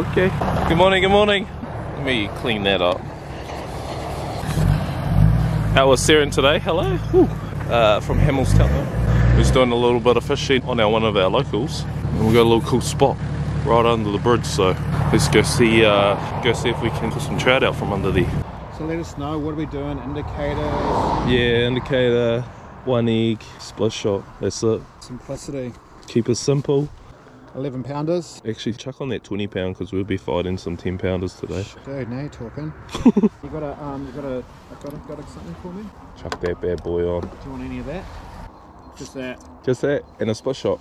Okay. Good morning, good morning. Let me clean that up. Out with Saran today, hello. Uh, from Hamills Taupo. Who's doing a little bit of fishing on our one of our locals. And we've got a little cool spot right under the bridge, so let's go see uh, go see if we can put some trout out from under there. So let us know, what are we doing? Indicators, Yeah, indicator, one egg, split shot. That's it. simplicity. Keep it simple. 11 pounders. Actually, chuck on that 20 pound because we'll be fighting some 10 pounders today. Dude, now you're talking. you got a, um, you got a, got a, got a something for me? Chuck that bad boy on. Do you want any of that? Just that. Just that and a split shot.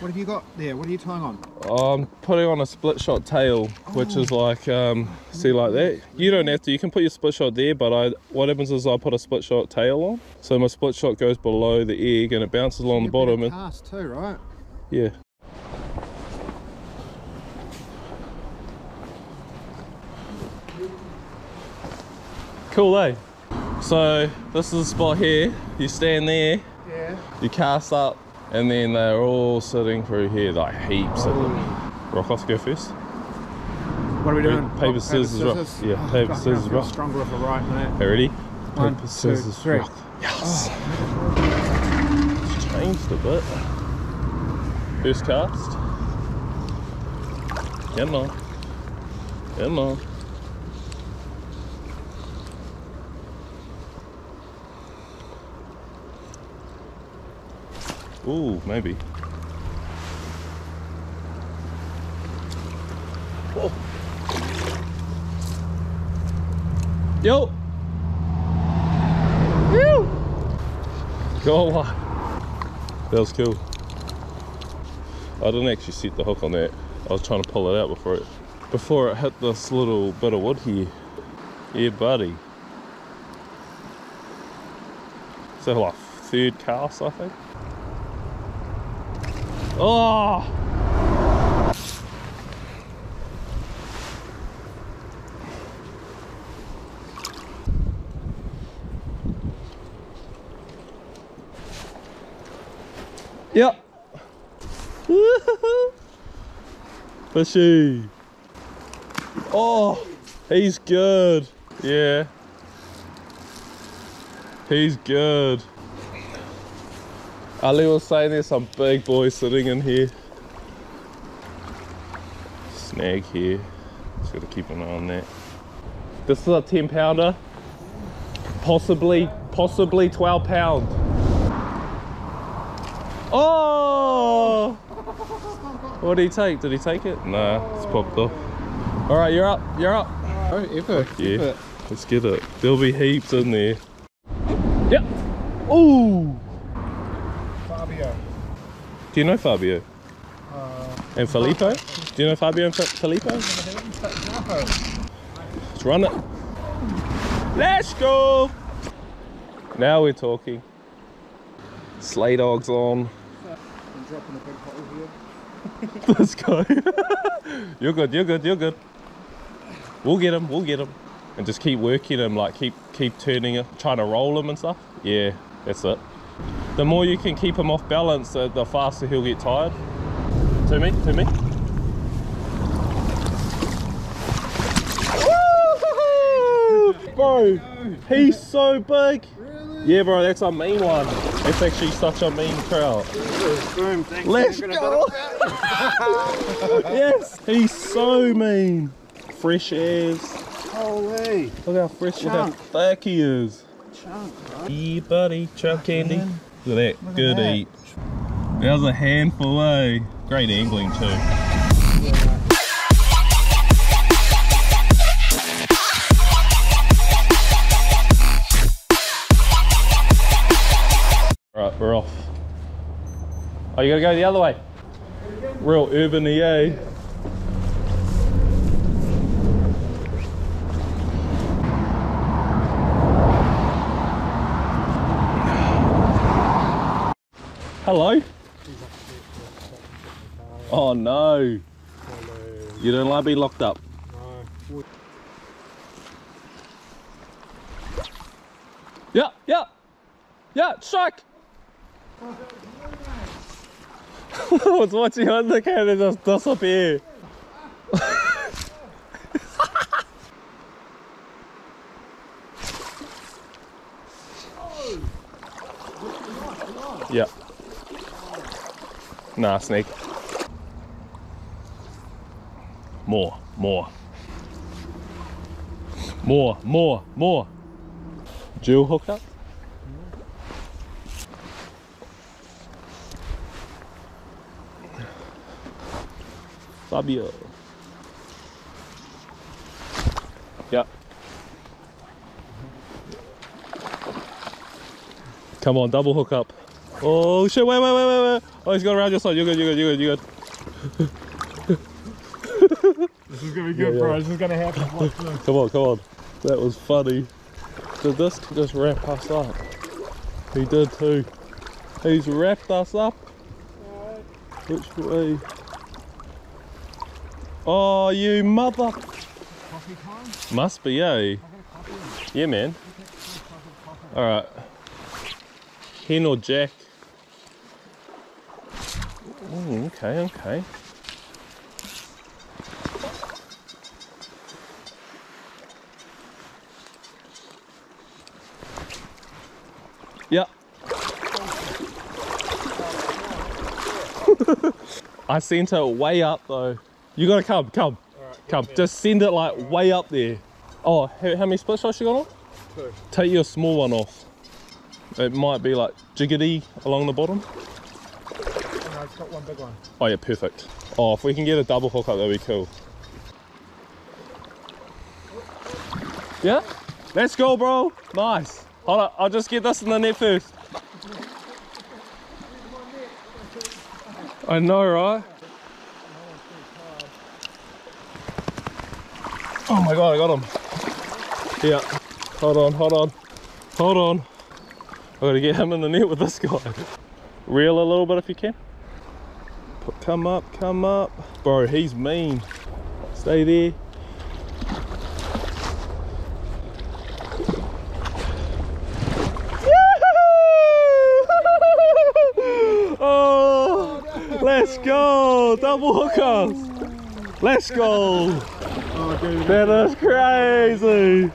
What have you got there? What are you tying on? I'm putting on a split shot tail, which is like, um, see like that. You don't have to, you can put your split shot there, but I, what happens is I put a split shot tail on. So my split shot goes below the egg and it bounces along the bottom. And, Cast too, right? yeah. Cool, eh? So this is the spot here. You stand there, Yeah. you cast up, and then they're all sitting through here, like heaps of them. Rock off, go first. What are we doing? Paper, scissors, rock. Yeah, paper, God, scissors, I rock. Stronger with a right, mate. Okay, ready? One, Paper, two, scissors, three. rock. Yes. It's changed a bit. First cast. Come on. Come on. Ooh, maybe. Oh. Yo! Woo! Go on. That was cool. I didn't actually set the hook on that. I was trying to pull it out before it before it hit this little bit of wood here. Yeah, buddy. So like third cast, I think. Oh! Yep. Fishy. Oh, he's good. Yeah. He's good. Ali was saying there's some big boys sitting in here. Snag here. Just gotta keep an eye on that. This is a 10 pounder. Possibly, possibly 12 pound. Oh! What did he take? Did he take it? Nah, it's popped off. All right, you're up. You're up. Oh, epic. Yeah. epic. Let's get it. There'll be heaps in there. Yep. Ooh. Do you know Fabio? Uh, And Filippo? Do you know Fabio and Fi- Filippo? Let's run it. Let's go. Now we're talking. Sleigh dogs on. I'm dropping a big hole here. Let's go. you're good, you're good, you're good. We'll get him, we'll get him. And just keep working him, like keep keep turning it, trying to roll him and stuff. Yeah, that's it. The more you can keep him off balance, the, the faster he'll get tired. To me, to me. Woo! Bro, he's so big. Yeah, bro, that's a mean one. It's actually such a mean trout. Boom. Let's go. yes, he's so mean. Fresh as. Holy Look how fresh, look how thick he is. Chunk. Yeah, buddy, chunk candy. Look at that, Look at good that. eat. That was a handful, eh? Great angling too. Right, we're off. Oh, you gotta go the other way. Real urban EA. Hello? Oh no. You don't like being locked up. Yeah, yeah. Yeah, strike. I was watching on the camera just disappear. Yep. Nah, snake. More, more. More, more, more. Jewel hookup? Fabio. Yep. Come on, double hook up. Oh shit, wait, wait, wait, wait, wait. Oh, he's going around your side. You're good, you're good, you're good, you're good. This is gonna be good, bro. This is gonna happen. Come on, come on. That was funny. Did this just wrap us up? He did too. He's wrapped us up. Which way? Oh, you mother. Coffee time? Must be, eh? Yeah, man. Alright. Hen or jack? Mm, okay, okay. Yep. I sent it way up though. You gotta come, come, come. Just send it like way up there. Oh, how, how many split shots you got on? Two. Take your small one off. It might be like jiggity along the bottom. Oh, got one big one. Oh yeah, perfect. Oh, if we can get a double hook up, that'd be cool. Yeah? Let's go, bro. Nice. Hold on, I'll just get this in the net first. I know, right? Oh my god, I got him. Yeah. Hold on, hold on. Hold on. I gotta get him in the net with this guy. Reel a little bit if you can. Come up, come up. Bro, he's mean. Stay there. Oh, let's go. Double hookers. Let's go. Oh, dude. That is crazy.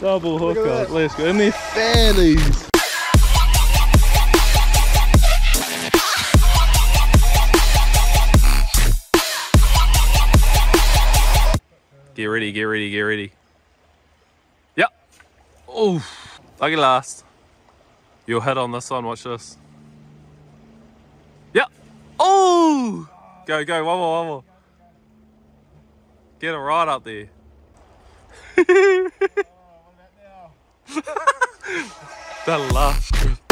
Double hookers. Let's go. And they're fannies. Get ready, get ready. Yep. Oh, lucky last. You'll hit on this one, watch this. Yep. Oh! Go, go, one more, one more. Get it right up there. that last.